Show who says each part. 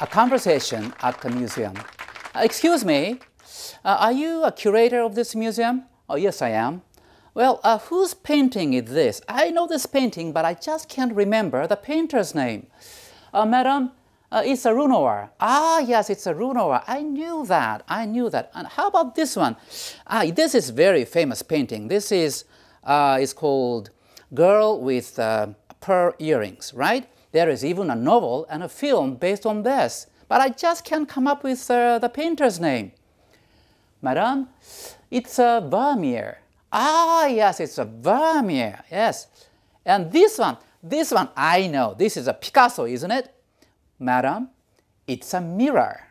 Speaker 1: a conversation at the museum. Uh, excuse me, uh, are you a curator of this museum? Oh, yes, I am. Well, uh, whose painting is this? I know this painting, but I just can't remember the painter's name. Uh, madam, uh, it's a Renoir. Ah, yes, it's a Renoir. I knew that. I knew that. And how about this one? Ah, this is very famous painting. This is uh, is called Girl with uh, Pearl Earrings, right? There is even a novel and a film based on this, but I just can't come up with uh, the painter's name. Madame, it's a Vermeer. Ah, yes, it's a Vermeer, yes. And this one, this one, I know. This is a Picasso, isn't it? Madam, it's a mirror.